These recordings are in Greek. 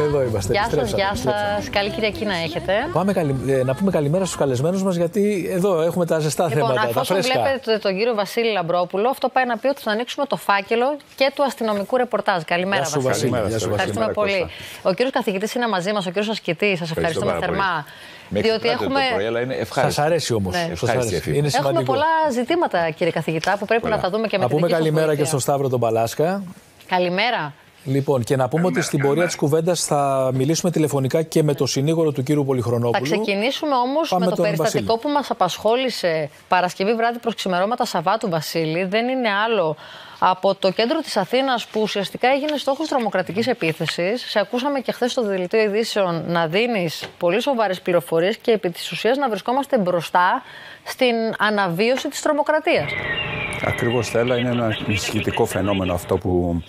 Εδώ είμαστε. Γεια σας, επιστρέψαμε, γεια επιστρέψαμε. σα. Καλή Κυριακή να έχετε. Πάμε καλη- ε, να πούμε καλημέρα στους καλεσμένους μας γιατί εδώ έχουμε τα ζεστά Λοιπόν, θέματα, τα αφόσον φρέσκα. βλέπετε τον κύριο Βασίλη Λαμπρόπουλο, αυτό πάει να πει ότι θα ανοίξουμε το φάκελο και του αστυνομικού ρεπορτάζ. Καλημέρα, Γεια σου, Βασίλη. Βασίλη. Καλημέρα Γεια σου, σας. Βασίλη. Ευχαριστούμε Καλημέρα, πολύ. Ο κύριος καθηγητής είναι μαζί μας, ο κύριος ασκητή. Σας ευχαριστούμε πάρα πολύ. θερμά. Με Διότι εξυπνάτε έχουμε, το πρωί, αλλά είναι Σας ευχάριστο. αρέσει όμως. Ναι. Σας Ευχάριστη αρέσει. εφήβη. Είναι έχουμε σημαντικό. πολλά ζητήματα, κύριε καθηγητά, που πρέπει να τα δούμε και με Να τη πούμε δική σας καλημέρα και βοήθεια. στον Σταύρο τον Παλάσκα. Καλημέρα. Λοιπόν, και να πούμε ότι στην πορεία της κουβέντας θα μιλήσουμε τηλεφωνικά και με το συνήγορο του κύριου Θα Πολυχρονόπουλου. ξεκινήσουμε όμως Πάμε με το τον περιστατικό Βασίλη. που μας απασχόλησε Παρασκευή βράδυ προς ξημερώματα Σαββάτου Βασίλη. Δεν είναι άλλο από το κέντρο της Αθήνας που ουσιαστικά έγινε στόχος τρομοκρατικής επίθεσης. Σε ακούσαμε και χθες στο δελτίο ειδήσεων να δίνεις πολύ σοβαρές πληροφορίες και επί της ουσίας να βρισκόμαστε μπροστά στην αναβίωση της τρομοκρατίας. Ακριβώς θέλα. Είναι ένα ενισχυτικό φαινόμενο αυτό που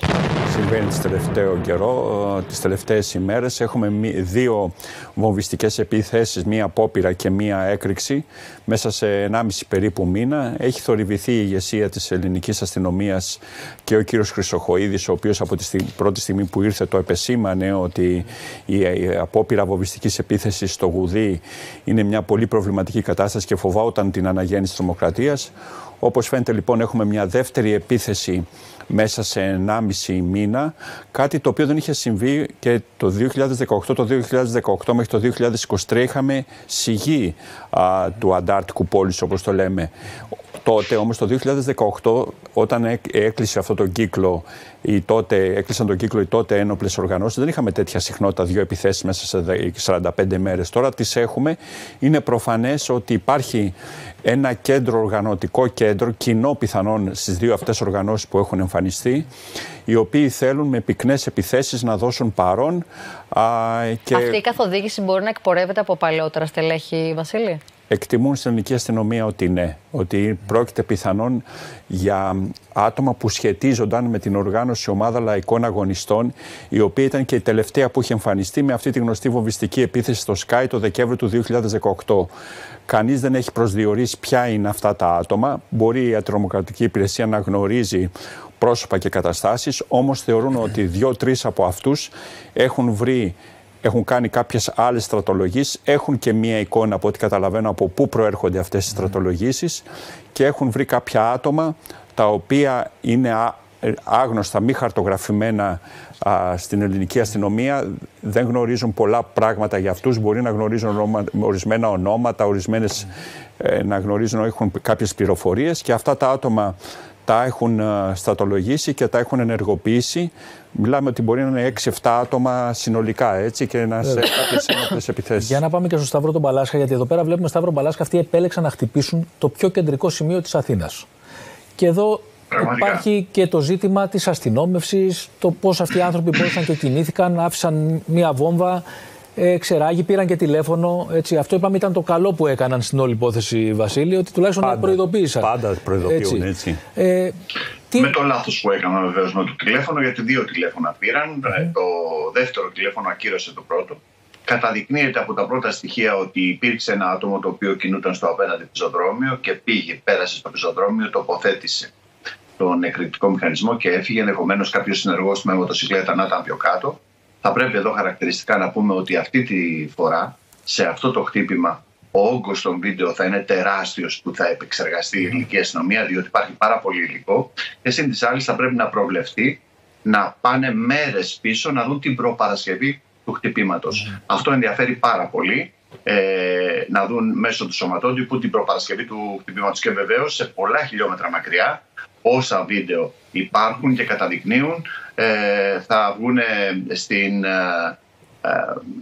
συμβαίνει τις τελευταίο καιρό. Τις τελευταίες ημέρες έχουμε μη- δύο βομβιστικές επιθέσεις, μία απόπειρα και μία έκρηξη μέσα σε 1,5 περίπου μήνα. Έχει θορυβηθεί η ηγεσία της ελληνικής αστυνομίας και ο κύριος Χρυσοχοίδης, ο οποίος από τη στιγ- πρώτη στιγμή που ήρθε το επεσήμανε ότι η η απόπειρα βομβιστικής επίθεσης στο Γουδί είναι μια πολύ προβληματική κατάσταση και φοβάονταν την αναγέννηση της τρομοκρατίας. Όπως φαίνεται λοιπόν έχουμε μια δεύτερη επίθεση μέσα σε 1,5 μήνα, κάτι το οποίο δεν είχε συμβεί και το 2018, το 2018 μέχρι το 2023 είχαμε σιγή α, του Αντάρτικου πόλης όπως το λέμε. Τότε όμως το 2018 όταν έκ- έκλεισε αυτό το κύκλο οι τότε, έκλεισαν τον κύκλο οι τότε ένοπλες οργανώσεις δεν είχαμε τέτοια συχνότητα δύο επιθέσεις μέσα σε δε- 45 μέρες. Τώρα τις έχουμε. Είναι προφανές ότι υπάρχει ένα κέντρο οργανωτικό κέντρο κοινό πιθανόν στις δύο αυτές οργανώσεις που έχουν εμφανιστεί οι οποίοι θέλουν με πυκνές επιθέσεις να δώσουν παρόν α, και Αυτή η καθοδήγηση μπορεί να εκπορεύεται από παλαιότερα στελέχη, Βασίλη; Εκτιμούν στην ελληνική αστυνομία ότι ναι, ότι πρόκειται πιθανόν για άτομα που σχετίζονταν με την οργάνωση ομάδα λαϊκών αγωνιστών, η οποία ήταν και η τελευταία που είχε εμφανιστεί με αυτή τη γνωστή βομβιστική επίθεση στο Sky το Δεκέμβριο του 2018. Κανείς δεν έχει προσδιορίσει ποια είναι αυτά τα άτομα. Μπορεί η ατρομοκρατική υπηρεσία να γνωρίζει πρόσωπα και καταστάσεις, όμως θεωρούν ότι δύο-τρεις από αυτούς έχουν βρει έχουν κάνει κάποιες άλλες στρατολογήσει, έχουν και μία εικόνα από ό,τι καταλαβαίνω από πού προέρχονται αυτές οι στρατολογήσεις και έχουν βρει κάποια άτομα τα οποία είναι α- ε, άγνωστα, μη χαρτογραφημένα α, στην ελληνική αστυνομία. Δεν γνωρίζουν πολλά πράγματα για αυτούς. Μπορεί να γνωρίζουν ονόμα- ορισμένα ονόματα, ορισμένες, ε, να γνωρίζουν, έχουν κάποιες πληροφορίες και αυτά τα άτομα τα έχουν ε, στρατολογήσει και τα έχουν ενεργοποιήσει. Μιλάμε ότι μπορεί να είναι 6-7 άτομα συνολικά έτσι και να σε κάποιες ένοπλες επιθέσεις. Για να πάμε και στο Σταύρο τον Παλάσκα, γιατί εδώ πέρα βλέπουμε Σταύρο Παλάσκα αυτοί επέλεξαν να χτυπήσουν το πιο κεντρικό σημείο της Αθήνας. Και εδώ Πραγματικά. υπάρχει και το ζήτημα της αστυνόμευσης, το πώς αυτοί οι άνθρωποι μπόρεσαν και κινήθηκαν, άφησαν μία βόμβα, ε, ξεράγει, πήραν και τηλέφωνο. Έτσι. Αυτό είπαμε ήταν το καλό που έκαναν στην όλη υπόθεση, Βασίλη, ότι τουλάχιστον Πάντα. προειδοποίησαν. Πάντα προειδοποιούν, έτσι. Ε, τι... Με το λάθος που έκανα βεβαίως με το τηλέφωνο, γιατί δύο τηλέφωνα πήραν. Ε, Το δεύτερο τηλέφωνο ακύρωσε το πρώτο. Καταδεικνύεται από τα πρώτα στοιχεία ότι υπήρξε ένα άτομο το οποίο κινούταν στο απέναντι πεζοδρόμιο και πήγε, πέρασε στο πεζοδρόμιο, τοποθέτησε τον εκρηκτικό μηχανισμό και έφυγε. Ενδεχομένως κάποιος συνεργός του με μοτοσυκλέτα να ήταν πιο κάτω. Θα πρέπει εδώ χαρακτηριστικά να πούμε ότι αυτή τη φορά, σε αυτό το χτύπημα, ο όγκος των βίντεο θα είναι τεράστιος που θα επεξεργαστεί η ελληνική αστυνομία, διότι υπάρχει πάρα πολύ υλικό. Και συν της άλλης, θα πρέπει να προβλεφθεί να πάνε μέρες πίσω να δουν την προπαρασκευή του χτυπήματος. Αυτό ενδιαφέρει πάρα πολύ. Ε, να δουν μέσω του σωματότυπου την προπαρασκευή του χτυπήματος. Και βεβαίως σε πολλά χιλιόμετρα μακριά, όσα βίντεο υπάρχουν και καταδεικνύουν, ε, θα βγουν στην. ε,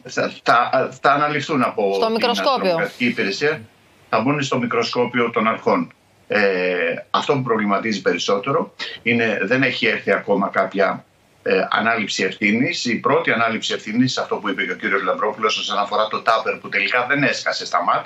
ε, θα, θα, θα αναλυφθούν από Στο την μικροσκόπιο. αστυνομικρατική υπηρεσία, θα μπουν στο μικροσκόπιο των αρχών. Ε, αυτό που προβληματίζει περισσότερο είναι δεν έχει έρθει ακόμα κάποια ε, ανάληψη ευθύνης. Η πρώτη ανάληψη ευθύνης, αυτό που είπε και ο κύριος Λαμπρόπουλος, όσον αφορά το τάπερ που τελικά δεν έσκασε στα ΜΑΤ,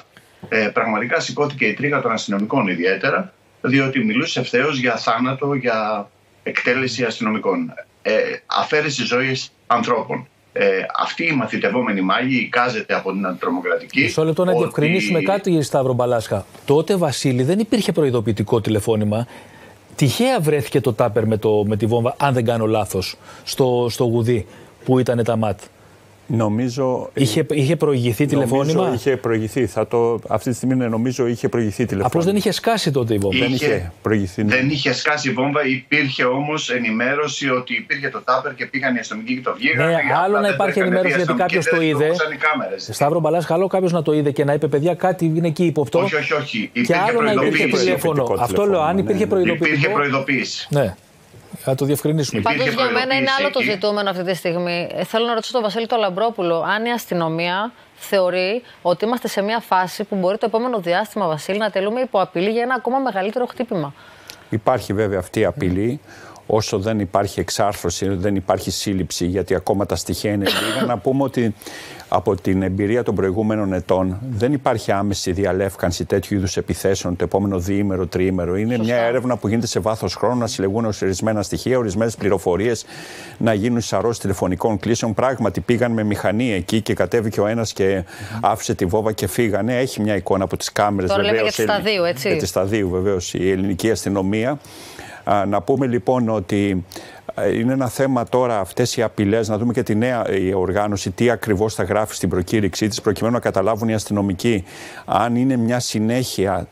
ε, πραγματικά σηκώθηκε η τρίγα των αστυνομικών ιδιαίτερα, διότι μιλούσε ευθέως για θάνατο, για εκτέλεση αστυνομικών. Ε, αφαίρεση ζωής ανθρώπων. Ε, αυτή η μαθητευόμενη μάγη εικάζεται από την αντιτρομοκρατική. Μισό λεπτό να ότι- διευκρινίσουμε κάτι, Σταύρο Μπαλάσκα. Τότε, Βασίλη, δεν υπήρχε προειδοποιητικό τηλεφώνημα. Τυχαία βρέθηκε το τάπερ με, το, με τη βόμβα, αν δεν κάνω λάθος, στο, στο γουδί που ήταν τα ΜΑΤ. Νομίζω. Είχε, είχε προηγηθεί τηλεφώνημα; Νομίζω είχε προηγηθεί. Θα το, αυτή τη στιγμή ναι, νομίζω είχε προηγηθεί τηλεφώνημα. Απλώς δεν είχε σκάσει τότε η βόμβα. Δεν είχε προηγηθεί. Ναι. Δεν είχε σκάσει η βόμβα. Υπήρχε όμως ενημέρωση ότι υπήρχε το τάπερ και πήγαν οι αστυνομικοί και το βγήκαν. Ναι, άλλο να υπάρχει ενημέρωση γιατί κάποιος το είδε. Σταύρο Μπαλάς, καλό κάποιος να το είδε και να είπε παιδιά κάτι είναι εκεί υποπτώ. Όχι, όχι, όχι. Και άλλο να υπήρχε τηλέφωνο. Αυτό λέω, αν υπήρχε ναι. προειδοποίηση. Ναι. Θα το διευκρινίσουμε. Πάντως για μένα είναι άλλο το ζητούμενο αυτή τη στιγμή. Ε, θέλω να ρωτήσω τον Βασίλη τον Λαμπρόπουλο αν η αστυνομία θεωρεί ότι είμαστε σε μια φάση που μπορεί το επόμενο διάστημα, Βασίλη, να τελούμε υπό απειλή για ένα ακόμα μεγαλύτερο χτύπημα. Υπάρχει βέβαια αυτή η απειλή όσο δεν υπάρχει εξάρθρωση, δεν υπάρχει σύλληψη, γιατί ακόμα τα στοιχεία είναι λίγα, να πούμε ότι από την εμπειρία των προηγούμενων ετών δεν υπάρχει άμεση διαλεύκανση τέτοιου είδους επιθέσεων το επόμενο διήμερο, τριήμερο. Είναι μια έρευνα που γίνεται σε βάθος χρόνου να συλλεγούν ορισμένα στοιχεία, ορισμένες πληροφορίες, να γίνουν σαρώσεις τηλεφωνικών κλήσεων. Πράγματι πήγαν με μηχανή εκεί και κατέβηκε ο ένας και άφησε τη βόβα και φύγανε. Έχει μια εικόνα από τις κάμερες. Τώρα λέμε για τη σταδίου, έτσι. Για τη σταδίου, βεβαίως, η ελληνική αστυνομία. Να πούμε λοιπόν ότι ε, είναι ένα θέμα τώρα αυτές οι απειλές, να δούμε και τη νέα η οργάνωση, τι ακριβώς θα γράφει στην προκήρυξή της, προκειμένου να καταλάβουν οι αστυνομικοί αν είναι μια συνέχεια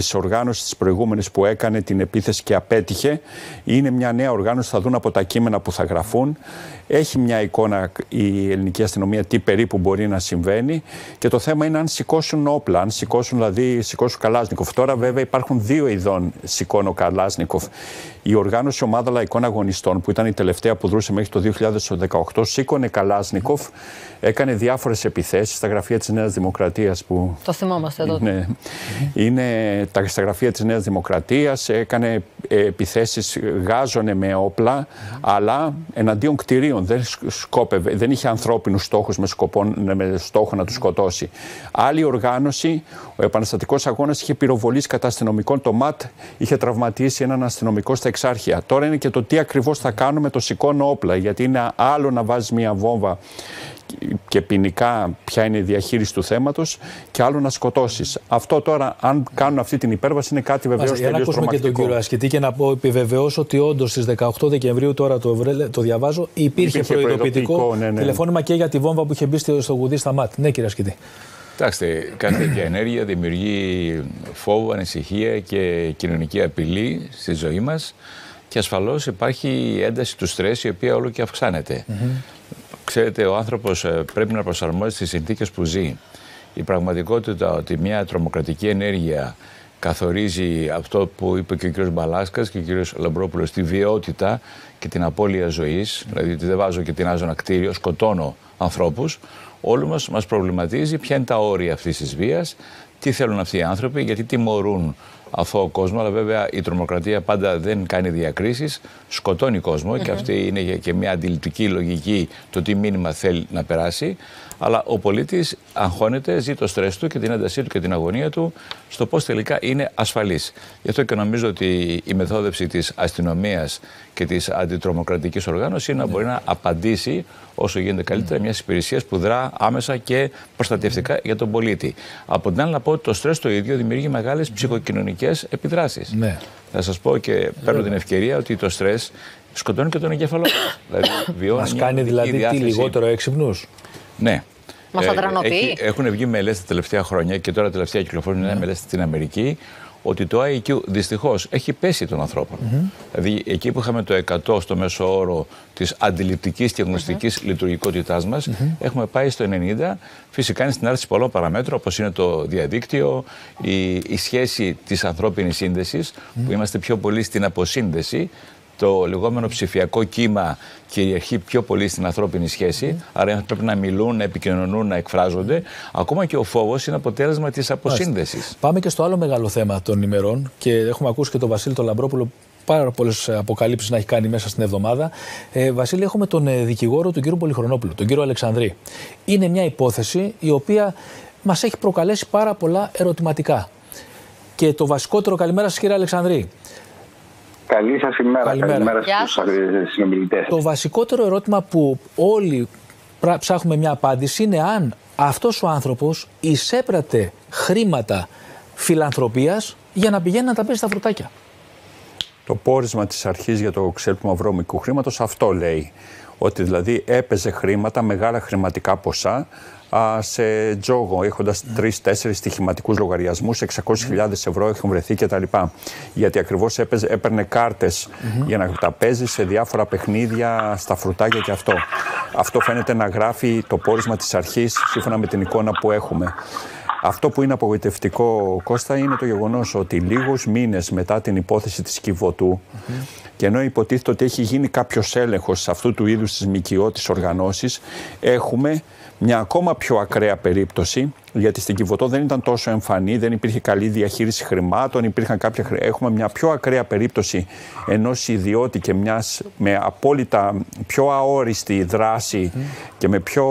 της οργάνωσης της προηγούμενης που έκανε την επίθεση και απέτυχε, είναι μια νέα οργάνωση, θα δουν από τα κείμενα που θα γραφούν. Έχει μια εικόνα η ελληνική αστυνομία τι περίπου μπορεί να συμβαίνει και το θέμα είναι αν σηκώσουν όπλα, αν σηκώσουν δηλαδή σηκώσουν Καλάσνικοφ. Τώρα βέβαια υπάρχουν δύο ειδών σηκώνω Καλάσνικοφ. Η οργάνωση Ομάδα Λαϊκών Αγωνιστών που ήταν η τελευταία που δρούσε μέχρι το 2018 σήκωνε Καλάσνικοφ, έκανε διάφορες επιθέσεις στα γραφεία της Νέας Δημοκρατίας που... Το θυμόμαστε τότε. Ναι, είναι τα στα γραφεία της Νέας Δημοκρατίας, έκανε ε, επιθέσεις, γάζωνε με όπλα, αλλά εναντίον κτηρίων. Δεν, σκόπευε, δεν είχε ανθρώπινους στόχους με, σκοπό, με στόχο να τους σκοτώσει. Άλλη οργάνωση, ο Επαναστατικός Αγώνας είχε πυροβολήσει κατά αστυνομικών. Το ΜΑΤ είχε τραυματίσει έναν αστυνομικό στα εξάρχεια. Τώρα είναι και το τι ακριβώς θα κάνουμε το σηκώνω όπλα, γιατί είναι άλλο να βάζεις μια βόμβα και ποινικά ποια είναι η διαχείριση του θέματος και άλλο να σκοτώσεις. Αυτό τώρα, αν κάνουν αυτή την υπέρβαση, είναι κάτι βεβαίως τελείως τρομακτικό. Για να ακούσουμε και τον κύριο Ασκητή και να πω επιβεβαιώσω ότι όντως στις 18 Δεκεμβρίου, τώρα το, το διαβάζω, υπήρχε, υπήρχε προειδοποιητικό ναι, ναι. τηλεφώνημα και για τη βόμβα που είχε μπει στο γουδί στα ΜΑΤ. Ναι, κύριε Ασκητή. Κοιτάξτε, κάθε τέτοια ενέργεια δημιουργεί φόβο, ανησυχία και κοινωνική απειλή στη ζωή μας και ασφαλώς υπάρχει η ένταση του στρες η οποία όλο και αυξάνεται. Ξέρετε, ο άνθρωπος ε, πρέπει να προσαρμόζει τι συνθήκες που ζει. Η πραγματικότητα ότι μια τρομοκρατική ενέργεια καθορίζει αυτό που είπε και ο κ. Μπαλάσκας και ο κ. Λαμπρόπουλος, τη βιαιότητα και την απώλεια ζωής. Δηλαδή, ότι δεν βάζω και την ένα κτίριο, σκοτώνω ανθρώπους. Όλοι μας μας προβληματίζει ποια είναι τα όρια αυτής της βίας, τι θέλουν αυτοί οι άνθρωποι, γιατί τιμωρούν αθώο κόσμο. Αλλά βέβαια η τρομοκρατία πάντα δεν κάνει διακρίσεις, σκοτώνει κόσμο και αυτή είναι και μια αντιληπτική λογική το τι μήνυμα θέλει να περάσει. Αλλά ο πολίτης αγχώνεται, ζει το στρες του και την έντασή του και την αγωνία του στο πώς τελικά είναι ασφαλής. Γι' αυτό και νομίζω ότι η μεθόδευση της αστυνομίας και της αντιτρομοκρατικής οργάνωσης είναι να μπορεί να απαντήσει όσο γίνεται καλύτερα μιας υπηρεσίας που δρά άμεσα και προστατευτικά για τον πολίτη. Από την άλλη, να πω ότι το στρες το ίδιο δημιουργεί μεγάλες ψυχοκοινωνικές επιδράσεις. Ναι. Θα σας πω και παίρνω την ευκαιρία ότι το στρες σκοτώνει και τον εγκέφαλο. δηλαδή, Μας κάνει δηλαδή τι λιγότερο έξυπνους. Ναι. Μας αδρανοποιεί. Ε, έχουν βγει μελέτες τα τελευταία χρόνια και τώρα τελευταία κυκλοφορούν μια μελέτες στην Αμερική ότι το IQ δυστυχώς έχει πέσει των ανθρώπων. Δηλαδή, εκεί που είχαμε το 100 στο μέσο όρο της αντιληπτικής και γνωστική mm-hmm. λειτουργικότητάς μας, έχουμε πάει στο 90. Φυσικά είναι στην άρση πολλών παραμέτρων, όπως είναι το διαδίκτυο, η, η σχέση της ανθρώπινης σύνδεσης, που είμαστε πιο πολύ στην αποσύνδεση το λεγόμενο ψηφιακό κύμα κυριαρχεί πιο πολύ στην ανθρώπινη σχέση. Mm. Άρα πρέπει να μιλούν, να επικοινωνούν, να εκφράζονται. Ακόμα και ο φόβος είναι αποτέλεσμα της αποσύνδεσης. Πάμε και στο άλλο μεγάλο θέμα των ημερών και έχουμε ακούσει και τον Βασίλη τον Λαμπρόπουλο πάρα πολλές αποκαλύψεις να έχει κάνει μέσα στην εβδομάδα. Ε, Βασίλη, έχουμε τον ε, δικηγόρο, τον κύριο Πολυχρονόπουλο, τον κύριο Αλεξανδρή. Είναι μια υπόθεση η οποία μας έχει προκαλέσει πάρα πολλά ερωτηματικά. Και το βασικότερο, καλημέρα σας κύριε Αλεξανδρή. Καλή σας ημέρα. Καλημέρα, Καλημέρα στους συνομιλητές. Το βασικότερο ερώτημα που όλοι ψάχνουμε μια απάντηση είναι αν αυτός ο άνθρωπος εισέπρατε χρήματα φιλανθρωπίας για να πηγαίνει να τα παίζει στα φρουτάκια. Το πόρισμα της αρχής για το ξέπλυμα βρώμικου χρήματος αυτό λέει Ότι δηλαδή έπαιζε χρήματα, μεγάλα χρηματικά ποσά σε τζόγο, έχοντας τρει-τέσσερι στοιχηματικούς λογαριασμούς, 600.000 ευρώ έχουν βρεθεί κτλ. Γιατί ακριβώς έπαιρνε κάρτες για να τα παίζει σε διάφορα παιχνίδια, στα φρουτάκια και αυτό. Αυτό φαίνεται να γράφει το πόρισμα της αρχής σύμφωνα με την εικόνα που έχουμε. Αυτό που είναι απογοητευτικό, Κώστα, είναι το γεγονός ότι λίγους μήνες μετά την υπόθεση της Κιβωτού και ενώ υποτίθεται ότι έχει γίνει κάποιος έλεγχος αυτού του είδους της ΜΚΟ, της οργανώσεις, έχουμε μια ακόμα πιο ακραία περίπτωση, γιατί στην Κιβωτό δεν ήταν τόσο εμφανή, δεν υπήρχε καλή διαχείριση χρημάτων, υπήρχαν κάποια Έχουμε μια πιο ακραία περίπτωση ενός ιδιώτη και μιας με απόλυτα πιο αόριστη δράση και με πιο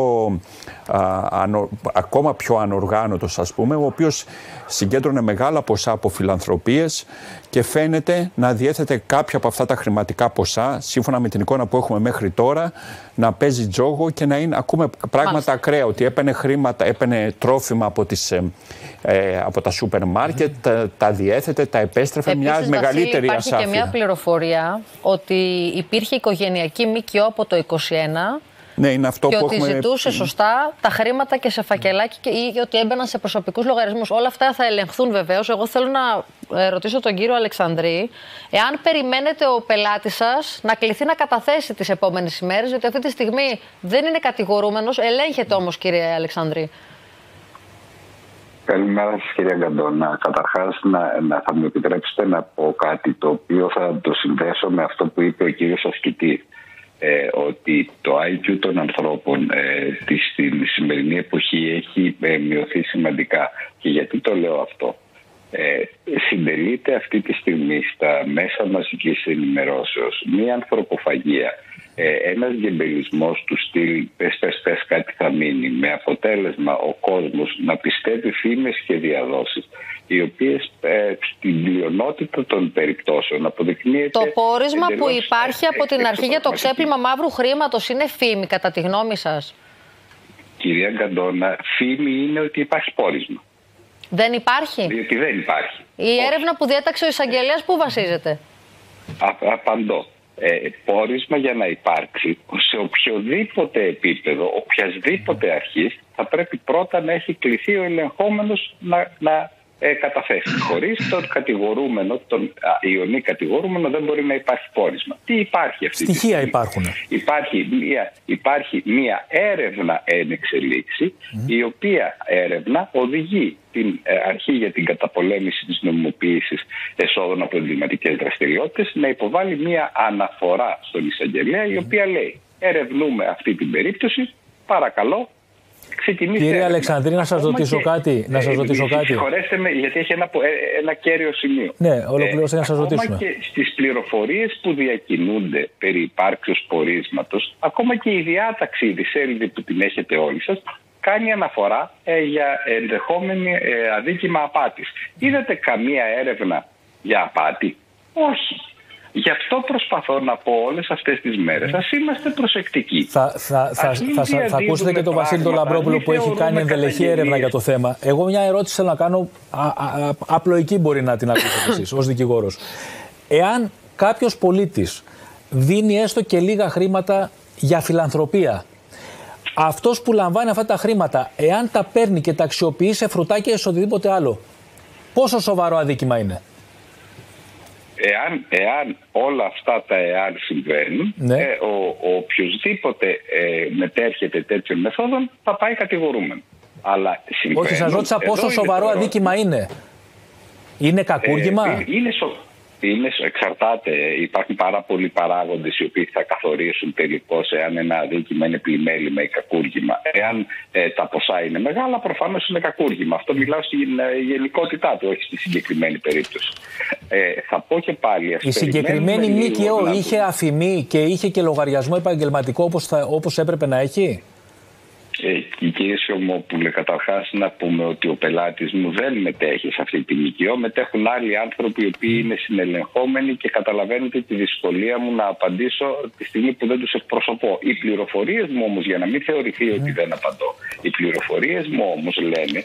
ακόμα πιο ανοργάνωτος ας πούμε, ο οποίος συγκέντρωνε μεγάλα ποσά από φιλανθρωπίες και φαίνεται να διέθετε κάποια από αυτά τα χρηματικά ποσά, σύμφωνα με την εικόνα που έχουμε μέχρι τώρα, να παίζει τζόγο και να είναι, ακούμε πράγματα ακραία, ότι έπαιρνε χρήματα, έπαιρνε τρόφιμα από, τις, ε, ε από τα σούπερ μάρκετ, τα, τα διέθετε, τα επέστρεφε Επίσης, μια Βασίλη, μεγαλύτερη υπάρχει ασάφεια. και μια πληροφορία ότι υπήρχε οικογενειακή ΜΚΟ από το 21 ναι, είναι αυτό και που ότι έχουμε... ζητούσε σωστά τα χρήματα και σε φακελάκι και, ή ότι έμπαιναν σε προσωπικούς λογαριασμούς. Όλα αυτά θα ελεγχθούν βεβαίως. Εγώ θέλω να ε, ρωτήσω τον κύριο Αλεξανδρή, εάν περιμένετε ο πελάτης σας να κληθεί να καταθέσει τις επόμενες ημέρες, διότι αυτή τη στιγμή δεν είναι κατηγορούμενος. Ελέγχεται όμως, κύριε Αλεξανδρή. Καλημέρα σας, κύριε Γκαντώνα. Καταρχάς, να, να, θα μου επιτρέψετε να πω κάτι το οποίο θα το συνδέσω με αυτό που είπε ο κύριος Ασκητής ε, ότι το IQ των ανθρώπων ε, στην σημερινή εποχή έχει ε, μειωθεί σημαντικά. Και γιατί το λέω αυτό; Ε, συντελείται αυτή τη στιγμή στα μέσα μαζικής ενημερώσεως μία ανθρωποφαγία ε, ένας γεμπελισμός του στυλ πες, πες, πες κάτι θα μείνει με αποτέλεσμα ο κόσμος να πιστεύει φήμες και διαδόσεις οι οποίες ε, στην πλειονότητα των περιπτώσεων αποδεικνύεται... Το πόρισμα που υπάρχει από την αρχή για το ξέπλυμα μαύρου χρήματος είναι φήμη κατά τη γνώμη σας; Κυρία Γκαντώνα, φήμη είναι ότι υπάρχει πόρισμα. Δεν υπάρχει; Διότι δεν υπάρχει. Η έρευνα που διέταξε ο εισαγγελέας πού βασίζεται; απαντώ ε, πόρισμα για να υπάρξει σε οποιοδήποτε επίπεδο, οποιασδήποτε αρχής θα πρέπει πρώτα να έχει κληθεί ο ελεγχόμενος να, να ε, καταθέσει. Χωρίς τον κατηγορούμενο, τον ιονή κατηγορούμενο, δεν μπορεί να υπάρχει πόρισμα. Τι υπάρχει αυτή Στοιχεία τη στιγμή; υπάρχουν. Υπάρχει μια, υπάρχει μια έρευνα εν εξελίξη, η οποία έρευνα οδηγεί την ε, αρχή για την καταπολέμηση της νομιμοποίησης εσόδων από εγκληματικές δραστηριότητες να υποβάλει μια αναφορά στον εισαγγελέα η οποία λέει ερευνούμε αυτή την περίπτωση, παρακαλώ ξεκινήσει. Κύριε Αλεξανδρή, να σας ρωτήσω κάτι. Να σας ρωτήσω κάτι. Συγχωρέστε με, γιατί έχει ένα, ε, ένα κέριο σημείο. Ναι, ολοκληρώστε ε, να σας ρωτήσουμε. και στις πληροφορίες που διακινούνται περί υπάρξεως πορίσματος, ακόμα και η διάταξη τη σέλιδη που την έχετε όλοι σας, κάνει αναφορά ε, για ενδεχόμενη ε, αδίκημα απάτης. Είδατε καμία έρευνα για απάτη; Όχι. Γι' αυτό προσπαθώ να πω όλες αυτές τις μέρες. Α είμαστε προσεκτικοί. Θα, θα, θα, θα, θα, ακούσετε και τον Βασίλη τον Λαμπρόπουλο που έχει κάνει ενδελεχή έρευνα για το θέμα. Εγώ μια ερώτηση θέλω να κάνω. Α, α, απλοϊκή μπορεί να την ακούσετε εσείς ως δικηγόρος. Εάν κάποιος πολίτης δίνει έστω και λίγα χρήματα για φιλανθρωπία, αυτός που λαμβάνει αυτά τα χρήματα, εάν τα παίρνει και τα αξιοποιεί σε φρουτάκια ή σε οτιδήποτε άλλο, πόσο σοβαρό αδίκημα είναι; Εάν, εάν όλα αυτά τα εάν συμβαίνουν, ναι. ε, ο, ο οποιοδήποτε ε, μετέρχεται τέτοιων μεθόδων θα πάει κατηγορούμενο. Αλλά Όχι, σας ρώτησα πόσο σοβαρό αδίκημα είναι. Είναι κακούργημα; Ε, είναι, σο, είναι, εξαρτάται. Υπάρχουν πάρα πολλοί παράγοντες οι οποίοι θα καθορίσουν τελικώς εάν ένα αδίκημα είναι πλημέλημα ή κακούργημα. Εάν ε, τα ποσά είναι μεγάλα, προφανώς είναι κακούργημα. Αυτό μιλάω στην ε, γενικότητά του, όχι στη συγκεκριμένη περίπτωση. Ε, θα πω και πάλι. Η συγκεκριμένη ΜΚΟ είχε αφημί και είχε και λογαριασμό επαγγελματικό όπως έπρεπε να έχει; Ε, κύριε Σιωμόπουλε, καταρχάς να πούμε ότι ο πελάτης μου δεν μετέχει σε αυτή τη ΜΚΟ. Μετέχουν άλλοι άνθρωποι οι οποίοι είναι συνελεγχόμενοι και καταλαβαίνετε τη δυσκολία μου να απαντήσω τη στιγμή που δεν τους εκπροσωπώ. Οι πληροφορίες μου όμως, για να μην θεωρηθεί ότι δεν απαντώ, οι πληροφορίες μου όμως λένε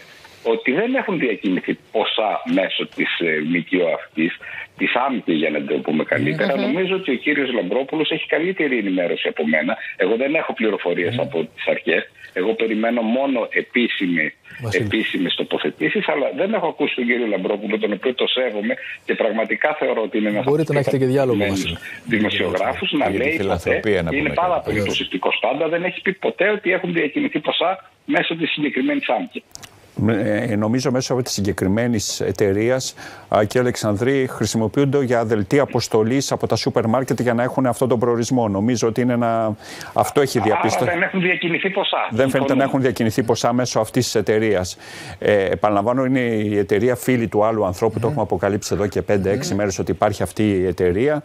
ότι δεν έχουν διακινηθεί ποσά μέσω της ε, ΜΚΟ αυτής, της άμυκη για να το πούμε καλύτερα. Νομίζω ότι ο κύριος Λαμπρόπουλος έχει καλύτερη ενημέρωση από μένα. Εγώ δεν έχω πληροφορίες από τις αρχές. Εγώ περιμένω μόνο επίσημε επίσημες τοποθετήσεις, αλλά δεν έχω ακούσει τον κύριο Λαμπρόπουλο, τον οποίο το σέβομαι και πραγματικά θεωρώ ότι είναι ένας Μπορείτε να έχετε και διάλογο δημοσιογράφους να λέει ποτέ, είναι πάρα πολύ προσεκτικό πάντα, δεν έχει πει ποτέ ότι έχουν διακινηθεί ποσά μέσω της συγκεκριμένης άμυνα. Ε, νομίζω μέσω από τη συγκεκριμένη εταιρεία και Αλεξανδροί χρησιμοποιούνται για δελτία αποστολής από τα σούπερ μάρκετ για να έχουν αυτόν τον προορισμό. Νομίζω ότι είναι ένα... αυτό έχει διαπιστώσει. Δεν έχουν διακινηθεί ποσά. Δεν φαίνεται να έχουν διακινηθεί ποσά μέσω αυτής της εταιρείας. Ε, επαναλαμβάνω, είναι η εταιρεία φίλη του άλλου ανθρώπου. Το έχουμε αποκαλύψει εδώ και 5-6 mm. μέρες ότι υπάρχει αυτή η εταιρεία.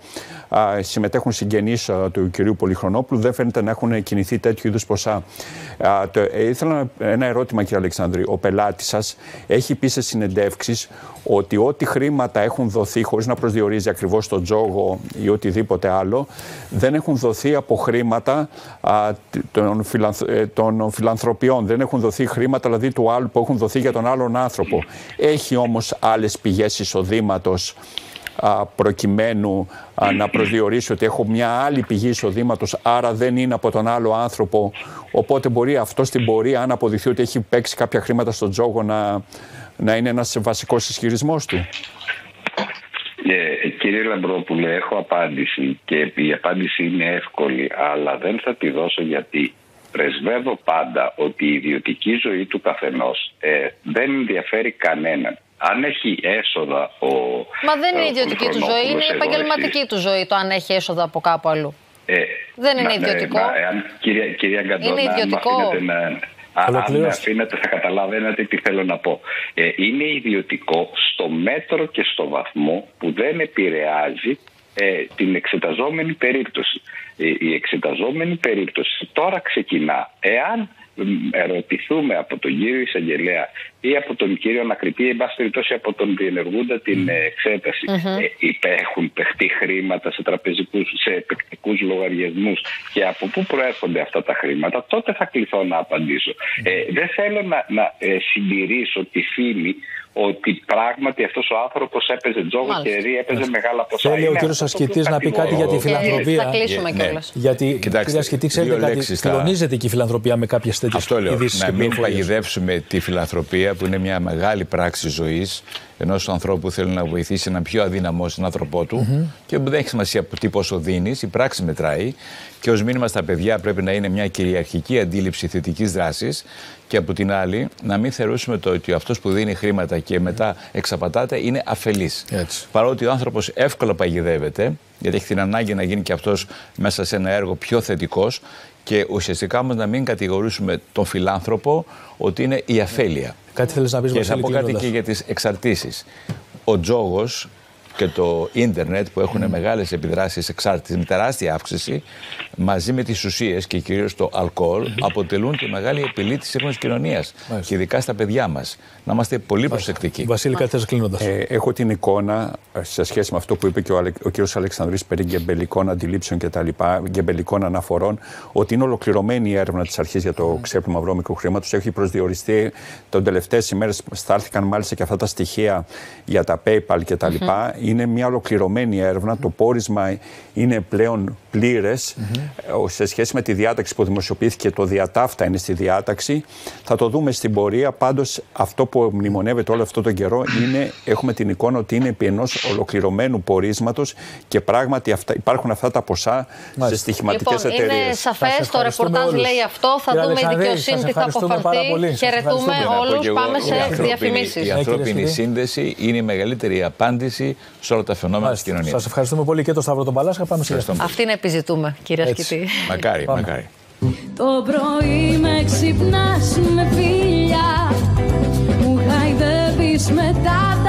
Α, συμμετέχουν συγγενείς του κυρίου Πολυχρονόπουλου. Δεν φαίνεται να έχουν κινηθεί τέτοιου είδους ποσά. Α, το, ε, ήθελα ένα ερώτημα, κύριε Αλεξανδρή. Ο πελάτης σας έχει πει σε συνεντεύξεις ότι ό,τι χρήματα έχουν δοθεί, χωρίς να προσδιορίζει ακριβώς τον τζόγο ή οτιδήποτε άλλο, δεν έχουν δοθεί από χρήματα α, των, φιλανθ, ε, των φιλανθρωπιών. Δεν έχουν δοθεί χρήματα δηλαδή του άλλου που έχουν δοθεί για τον άλλον άνθρωπο. Έχει όμως άλλες πηγές εισοδήματος προκειμένου να προσδιορίσει ότι έχω μια άλλη πηγή εισοδήματος, άρα δεν είναι από τον άλλο άνθρωπο. Οπότε μπορεί αυτό στην πορεία, αν αποδειχθεί ότι έχει παίξει κάποια χρήματα στον τζόγο, να, να είναι ένας βασικός ισχυρισμός του. Ε, κύριε Λαμπρόπουλε, έχω απάντηση και η απάντηση είναι εύκολη, αλλά δεν θα τη δώσω γιατί πρεσβεύω πάντα ότι η ιδιωτική ζωή του καθενός ε, δεν ενδιαφέρει κανέναν αν έχει έσοδα ο. Μα δεν είναι ιδιωτική του ζωή, είναι η επαγγελματική του ζωή το αν έχει έσοδα από κάπου αλλού. Ε, δεν είναι ιδιωτικό. Ναι, κυρία, κυρία είναι ιδιωτικό. Αν με αφήνετε θα καταλαβαίνετε τι θέλω να πω. Ε, είναι ιδιωτικό στο μέτρο και στο βαθμό που δεν επηρεάζει ε, την εξεταζόμενη περίπτωση. Ε, η εξεταζόμενη περίπτωση τώρα ξεκινά εάν ερωτηθούμε από τον κύριο Εισαγγελέα ή από τον κύριο Ανακριτή, εν πάση περιπτώσει από τον διενεργούντα την εξέταση, ε, έχουν παιχτεί χρήματα σε τραπεζικούς, σε επεκτικού λογαριασμούς και από πού προέρχονται αυτά τα χρήματα, τότε θα κληθώ να απαντήσω. Ε, δεν θέλω να, να ε, συντηρήσω τη φήμη ότι πράγματι αυτός ο άνθρωπος έπαιζε τζόγο και ρί, έπαιζε μεγάλα ποσά. Θέλει ο κύριος Ασκητής να πει κάτι για τη φιλανθρωπία. Θα κλείσουμε ναι. κιόλας. Γιατί, κύριε Ασκητή, ξέρετε κάτι, κλονίζεται και η φιλανθρωπία με κάποιες τέτοιες Αυτό λέω. Να μην παγιδεύσουμε τη φιλανθρωπία που είναι μια μεγάλη πράξη ζωής ενός ανθρώπου που θέλει να βοηθήσει έναν πιο αδύναμο συνάνθρωπό του mm-hmm. και δεν έχει σημασία τι πόσο δίνεις, η πράξη μετράει. Και ως μήνυμα στα παιδιά πρέπει να είναι μια κυριαρχική αντίληψη θετικής δράσης και από την άλλη να μην θεωρήσουμε το ότι αυτός που δίνει χρήματα και μετά εξαπατάται είναι αφελής. Παρότι ο άνθρωπος εύκολα παγιδεύεται, γιατί έχει την ανάγκη να γίνει και αυτός μέσα σε ένα έργο πιο θετικός και ουσιαστικά όμως να μην κατηγορήσουμε τον φιλάνθρωπο ότι είναι η αφέλεια. Κάτι θέλεις να πεις, Και θα πω κάτι και για τις εξαρτήσεις. Ο τζόγος και το ίντερνετ που έχουν mm. μεγάλες επιδράσεις εξάρτησης με τεράστια αύξηση μαζί με τις ουσίες και κυρίως το αλκοόλ αποτελούν τη μεγάλη απειλή της σύγχρονης κοινωνίας και ειδικά στα παιδιά μας. Να είμαστε πολύ προσεκτικοί. Βασίλη, κάτι κλείνοντας. Ε, έχω την εικόνα σε σχέση με αυτό που είπε και ο, ο κ. Αλεξανδρής περί γκεμπελικών αντιλήψεων και τα λοιπά, γκεμπελικών αναφορών, ότι είναι ολοκληρωμένη η έρευνα της αρχής για το ξέπλυμα βρώμικου χρήματος. Έχει προσδιοριστεί τον τελευταίες ημέρες, στάλθηκαν μάλιστα και αυτά τα στοιχεία για τα PayPal και τα λοιπά είναι μια ολοκληρωμένη έρευνα. Το πόρισμα είναι πλέον πλήρες σε σχέση με τη διάταξη που δημοσιοποιήθηκε. Το διατάφτα είναι στη διάταξη. Θα το δούμε στην πορεία. Πάντως, αυτό που μνημονεύεται όλο αυτό τον καιρό είναι, έχουμε την εικόνα ότι είναι επί ενός ολοκληρωμένου πορίσματος και πράγματι αυτά, υπάρχουν αυτά τα ποσά Μάλιστα. σε στοιχηματικές λοιπόν, εταιρείες. Είναι σαφέ. Το ρεπορτάζ λέει αυτό. Θα δούμε η δικαιοσύνη τι θα αποφαρθεί. Χαιρετούμε όλους. Πάμε σε διαφημίσεις. Η ανθρώπινη σύνδεση είναι η μεγαλύτερη απάντηση σε όλα τα φαινόμενα της κοινωνίας. Σας ευχαριστούμε πολύ και το Σταύρο τον Παλάσκα. Πάμε σε Αυτή να επιζητούμε, κύριε Ασκητή. Μακάρι, μακάρι. Το πρωί με ξυπνάς με φίλια Μου χαϊδεύεις με τα